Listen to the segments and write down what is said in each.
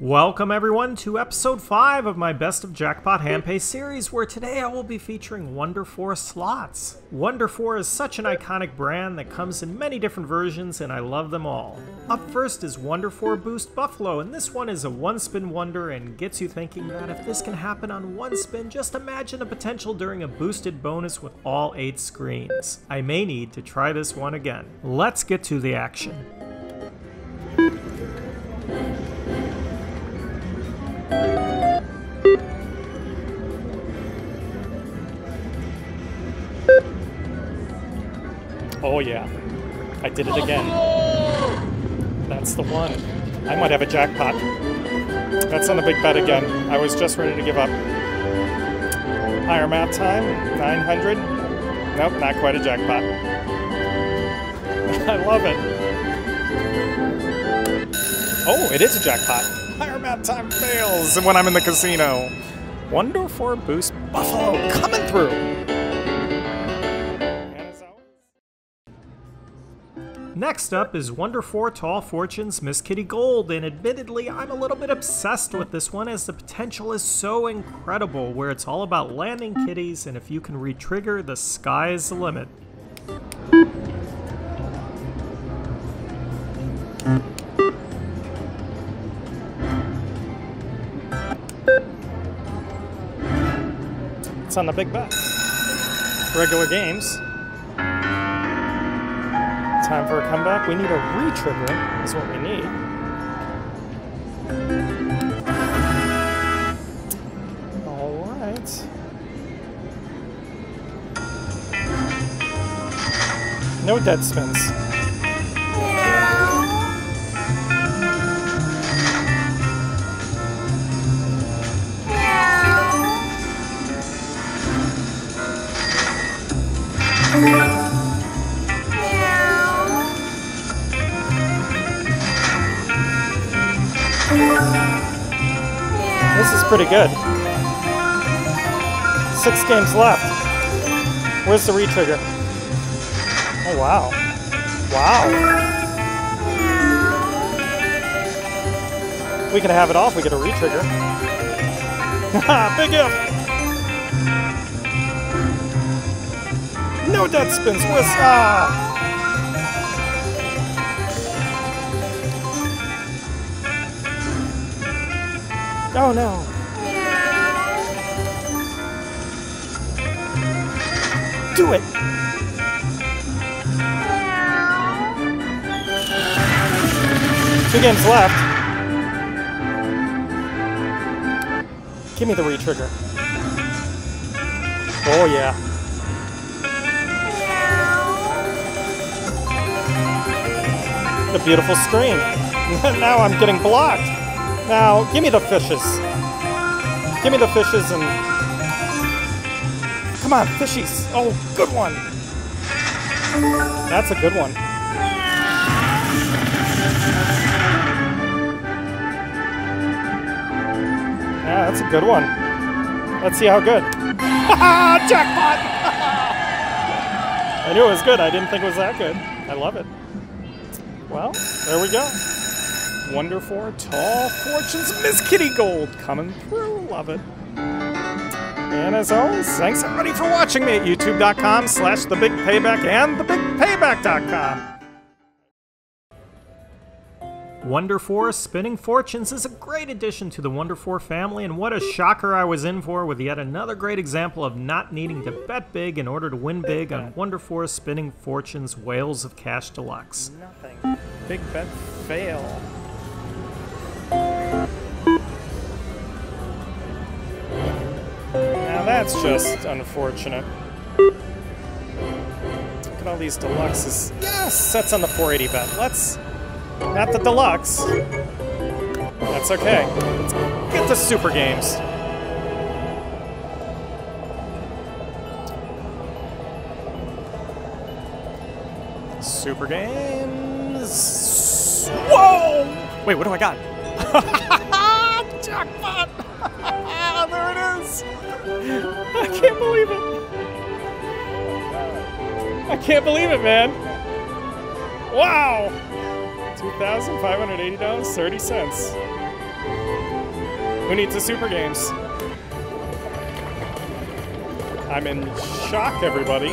Welcome everyone to episode 5 of my Best of Jackpot Handpay series where today I will be featuring Wonder 4 slots. Wonder 4 is such an iconic brand that comes in many different versions and I love them all. Up first is Wonder 4 Boost Buffalo and this one is a one spin wonder and gets you thinking that if this can happen on one spin just imagine the potential during a boosted bonus with all 8 screens. I may need to try this one again. Let's get to the action. Oh yeah, I did it again. That's the one. I might have a jackpot. That's on the big bet again. I was just ready to give up. Higher map time, 900. Nope, not quite a jackpot. I love it. Oh, it is a jackpot. Higher map time fails when I'm in the casino. Wonder 4 Boost Buffalo coming through. Next up is Wonder 4 Tall Fortunes Miss Kitty Gold, and admittedly, I'm a little bit obsessed with this one as the potential is so incredible, where it's all about landing kitties, and if you can re-trigger, the sky is the limit. It's on the big bet. Regular games time for a comeback. We need a re-trigger is what we need. Alright. No dead spins. Pretty good. Six games left. Where's the retrigger? Oh, wow. Wow. We can have it off, we get a retrigger. Big if! No dead spins, where's... Ah! Oh no. Do it. Two games left. Give me the retrigger. Oh yeah. The beautiful screen. now I'm getting blocked. Now, give me the fishes. Give me the fishes and... Come on, fishies. Oh, good one. That's a good one. Yeah, that's a good one. Let's see how good. Jackpot! I knew it was good. I didn't think it was that good. I love it. Well, there we go. Wonder 4, Tall Fortunes Miss Kitty Gold coming through. Love it. And as always, thanks everybody for watching me at youtube.com slash thebigpayback and thebigpayback.com. Wonder 4 Spinning Fortunes is a great addition to the Wonder 4 family, and what a shocker I was in for with yet another great example of not needing to bet big in order to win big on Wonder 4 Spinning Fortunes Whales of Cash Deluxe. Nothing. Big bet fail. Now that's just unfortunate. Look at all these deluxes. Yes, that's on the 480 bet. Let's, not the deluxe. That's okay. Let's get the super games. Super games. Whoa! Wait, what do I got? Jackpot! I can't believe it! I can't believe it, man! Wow! $2,580, 30 cents. Who needs the Super Games? I'm in shock, everybody.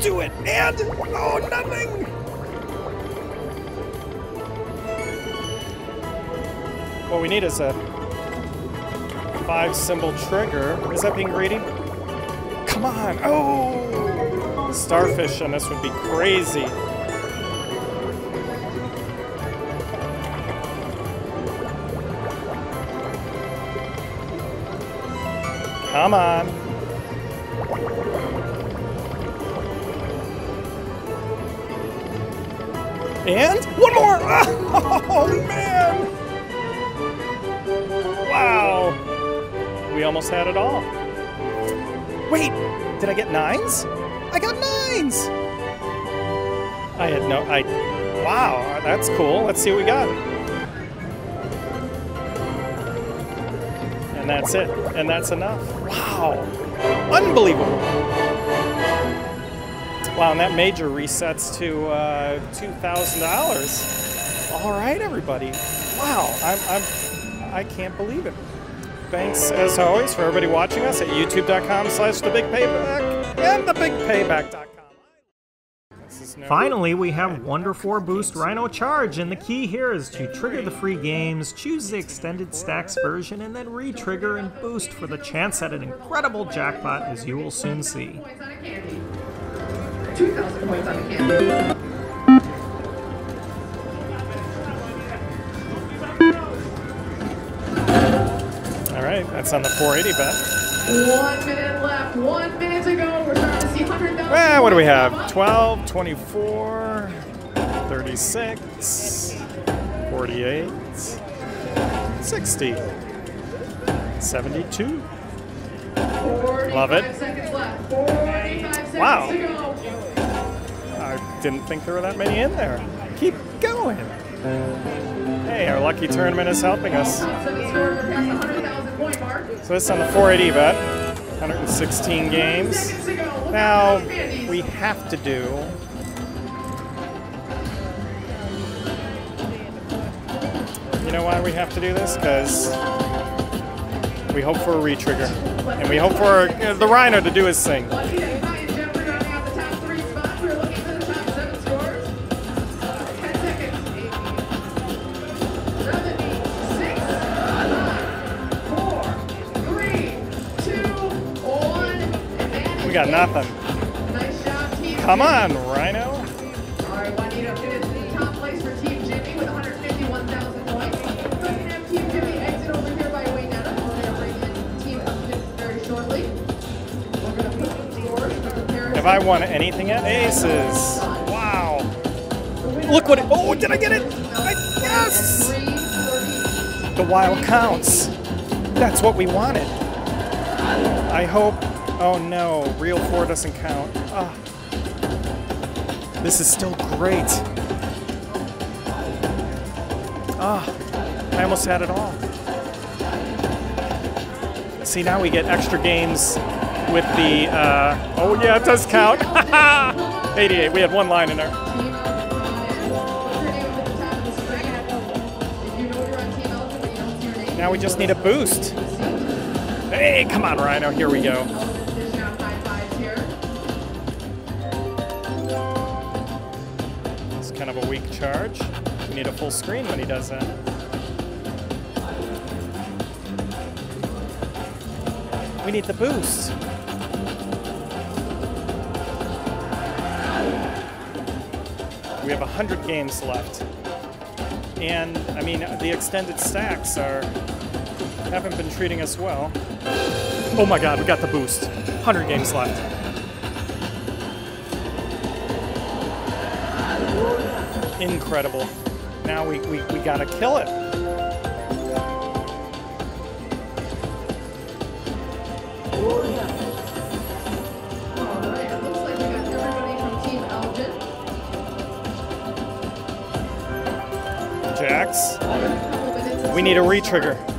Do it, and oh, nothing. What we need is a five symbol trigger. Is that being greedy? Come on! Oh! Starfish on this would be crazy. Come on. And one more! Oh, almost had it all. Wait, did I get nines? I got nines! I had no, I, wow, that's cool. Let's see what we got. And that's it, and that's enough. Wow, unbelievable. Wow, and that major resets to uh, $2,000. All right, everybody. Wow, I'm, I'm, I can't believe it. Thanks, as always, for everybody watching us at youtube.com slash the big payback and thebigpayback.com. Finally, we have Wonder 4 Boost Rhino Charge, and the key here is to trigger the free games, choose the extended stacks version, and then re-trigger and boost for the chance at an incredible jackpot, as you will soon see. 2,000 points on the candy. That's on the 480 bet. One minute left. One minute to go. We're starting to see 100,000. Well, what do we have? 12, 24, 36, 48, 60, 72. Love it. Wow. I didn't think there were that many in there. Keep going. Hey, our lucky tournament is helping us. So this on the 480 bet, 116 games. Now, we have to do You know why we have to do this? Because we hope for a retrigger. And we hope for the Rhino to do his thing. Got nothing. Come on, Rhino. All right, in top place for Team Jimmy with 151,000 points. I won anything at Aces? Wow. Look what it, oh, did I get it? I, yes! The wild counts. That's what we wanted. I hope Oh no, Reel 4 doesn't count. Oh. This is still great. Ah, I almost had it all. See, now we get extra games with the, uh, oh yeah, it does count. 88, we had one line in there. Now we just need a boost. Hey, come on, Rhino, here we go. Charge. We need a full screen when he does that. We need the boost. We have 100 games left. And, I mean, the extended stacks are haven't been treating us well. Oh my god, we got the boost. 100 games left. Incredible. Now we, we, we gotta kill it. Jax. We need a retrigger.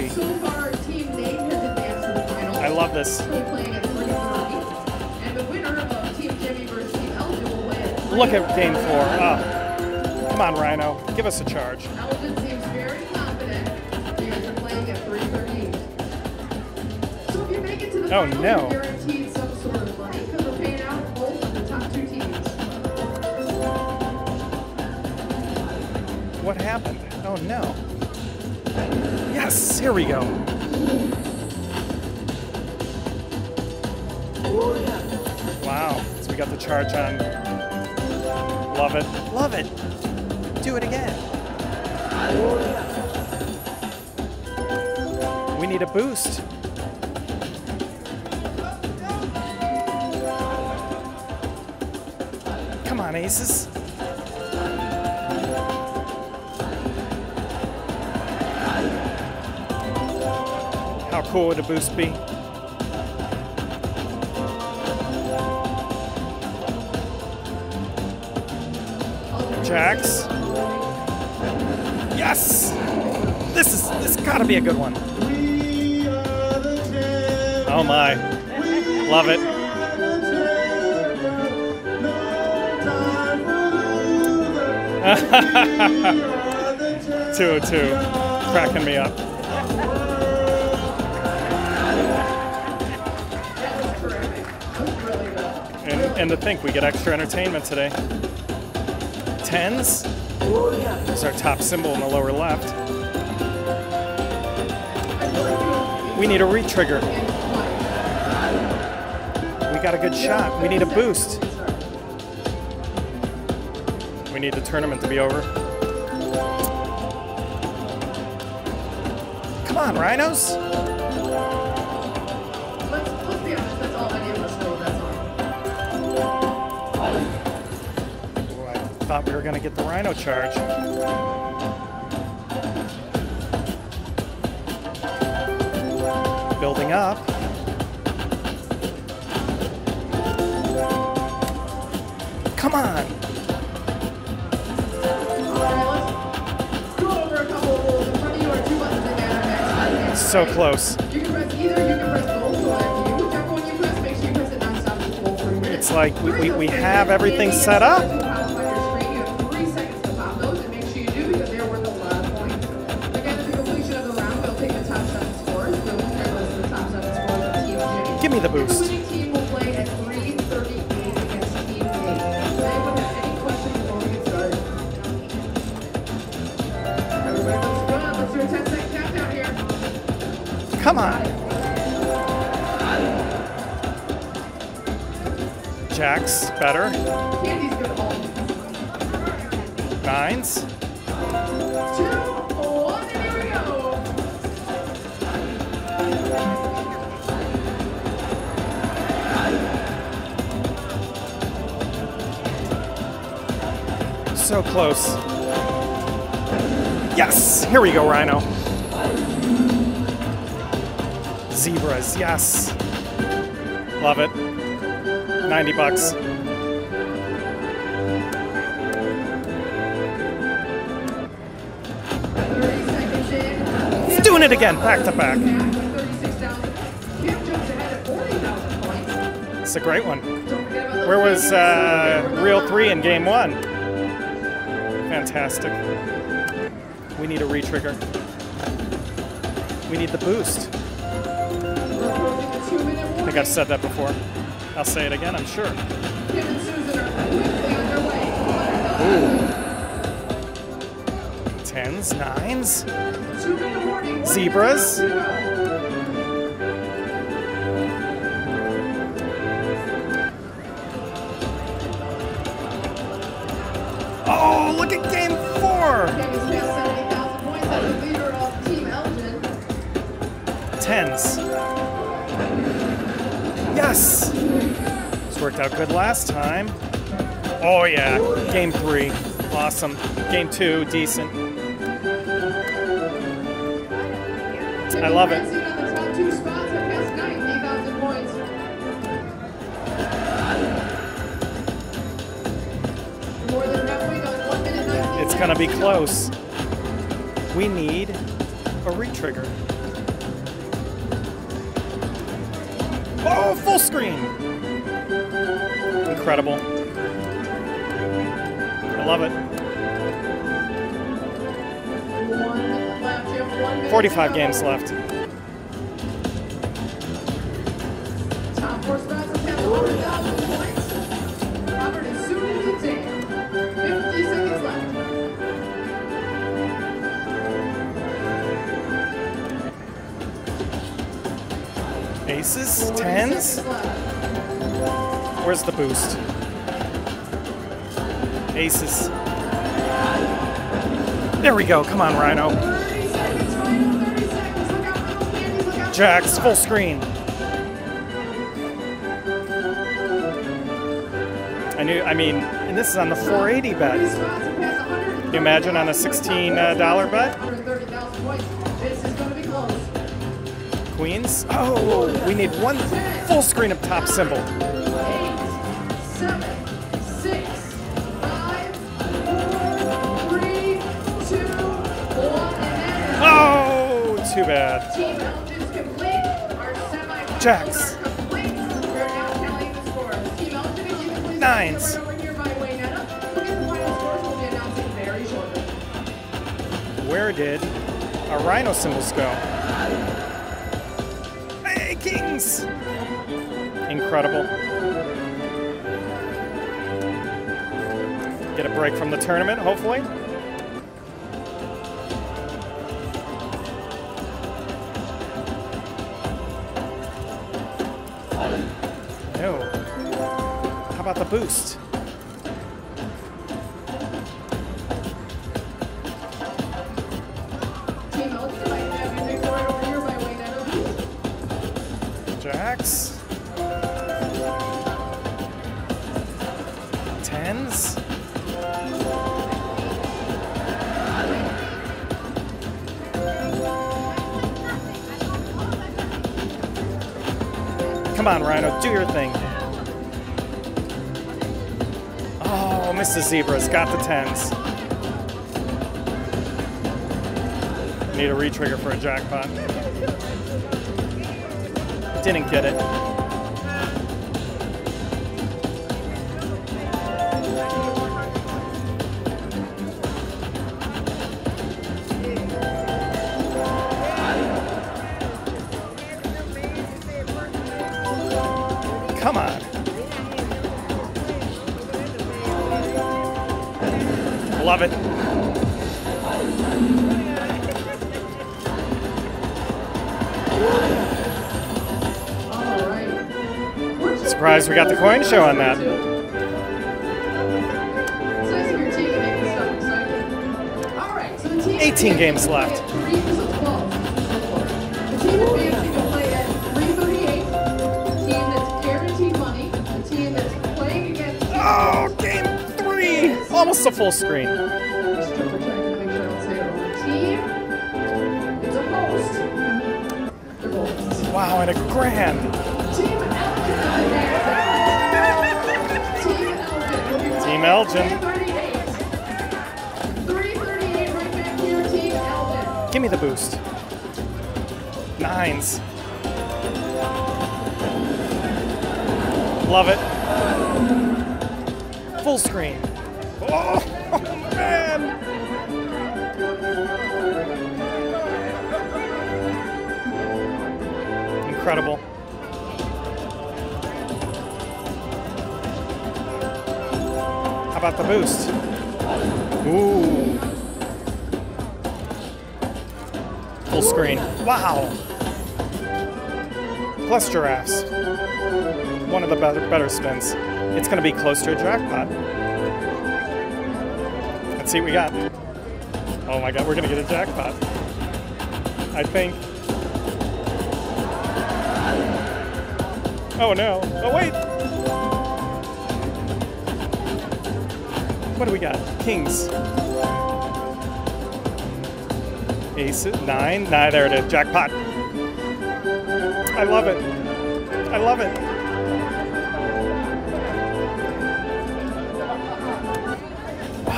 Will win at Look at game four. Oh. Come on, Rhino. Give us a charge. Elgin seems very confident. You guys are playing at 3:30. So if you make it to the Oh, final, no. you're guaranteed some sort of money because we're out both of the top two teams. What happened? Oh no. Yes, here we go. Wow, so we got the charge on. Love it. Love it. Do it again. We need a boost. Come on, aces. How cool would a boost be? Jacks. Yes! This is this gotta be a good one. Oh my. Love it. two oh two. Cracking me up. And, to think we get extra entertainment today. Tens. There's our top symbol in the lower left. We need a retrigger. We got a good shot. We need a boost. We need the tournament to be over. Come on, rhinos. Thought we were going to get the rhino charge. Building up. Come on. So close. It's like we, couple of rules. In front of 10 second countdown here. Come on. Jacks, better. Candy's good home. Nines. Close. Yes! Here we go, Rhino. Zebras, yes. Love it. 90 bucks. Doing it again, back to back. It's a great one. Where was uh, Reel 3 in game 1? Fantastic. We need a retrigger. We need the boost. I think I've said that before. I'll say it again, I'm sure. One Tens, nines. Zebras. Look at game four! Tens. Yes! This worked out good last time. Oh, yeah. Game three. Awesome. Game two, decent. I love it. Gonna be close. We need a retrigger. Oh, full screen! Incredible. I love it. One left. You have one minute 45 games left. Aces? Tens? Where's the boost? Aces. There we go. Come on, Rhino. 30 seconds, final 30 seconds. Look out for those candies. Look out. Jacks, full screen. I knew, I mean, and this is on the 480 bet. spots have passed 100. Can you imagine on a $16 uh, bet? Queens? Oh, we need one full screen of top symbol. Oh, too bad. Jacks. Nines. Where did our rhino symbols go? Incredible. Get a break from the tournament, hopefully. No. How about the boost? Come on, Rhino, do your thing. Oh, Mr. Zebra's got the tens. Need a retrigger for a jackpot. Didn't get it. Love it. Surprised we got the coin show on that. Eighteen games of a host. They're both. Wow, and a grand. Team Elgin is advancing. Team Elgin will be playing Team Elgin. 338. 338 right back here, Team Elgin. Give me the boost. Nines. Love it. Full screen. Oh, man. Incredible. How about the boost? Ooh. Full screen. Wow. Plus giraffes. One of the better, better spins. It's going to be close to a jackpot. Let's see what we got. Oh my god, we're to get a jackpot. I think. Oh no. Oh wait. What do we got? Kings. Ace, nine, nine, there it is, jackpot. I love it. I love it.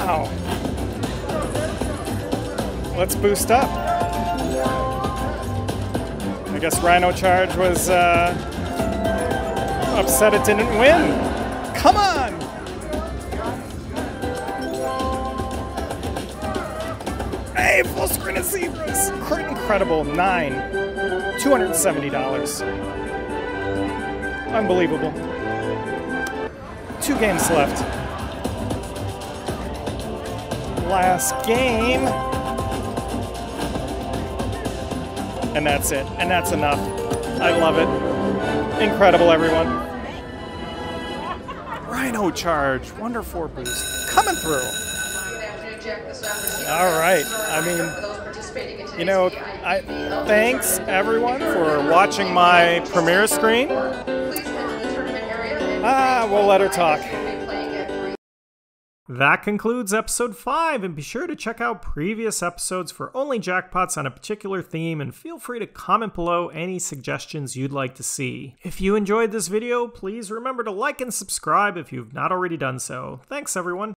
Wow. Let's boost up. I guess Rhino Charge was uh, upset it didn't win. Come on! Hey, full screen of zebras! Incredible 9. $270. Unbelievable. Two games left. Last game. And that's it. And that's enough. I love it. Incredible, everyone. Rhino Charge, Wonder 4 boost, coming through. Good afternoon, Jack. This is All right. I mean, For those participating in today's You know, I thanks everyone for watching my premiere screen. Please enter the tournament area and Ah, we'll let her talk. That concludes episode 5, and be sure to check out previous episodes for only jackpots on a particular theme, and feel free to comment below any suggestions you'd like to see. If you enjoyed this video, please remember to like and subscribe if you've not already done so. Thanks, everyone.